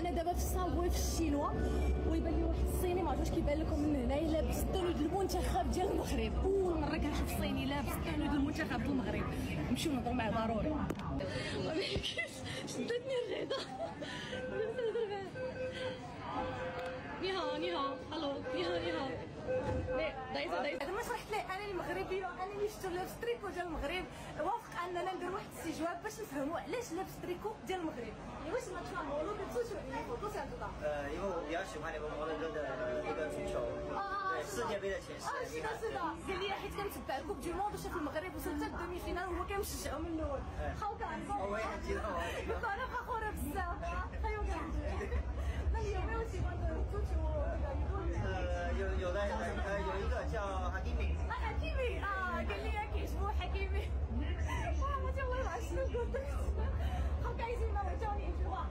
أنا دابا في الصابوي في الشينوا ويبان لي واحد الصيني ما عرفتش كيبان لكم من هنايا لابس التولد المنتخب ديال المغرب. اول مرة كنشوف صيني لابس التولد المنتخب ديال المغرب. نمشيو نهضروا معاه ضروري. شدتني الرعدة. بغيت نهضر ألو ني هاو ديال المغرب. وافق أننا ندير واحد الاستجواب باش نفهموا علاش لابس تريكو ديال المغرب. يعني واش ما 我比较喜欢你们摩洛哥的那个足球，对世界杯的前十اه是的是的قال لي حيت كنتبع كوب دو موند وشاف المغرب وصل حتى الدومي فينال وهو كنشجعو من الاول خاوك عنكم 我也很激动，我也很激动。 انا فخوره بزاف很有感觉那你有没有喜欢的足球这个运动员呃，有有的有的，呃，有一个叫哈基米， 啊حكيمي اه قال لي كيشبو حكيمي 哇我就会把十个对好开心那我教你一句话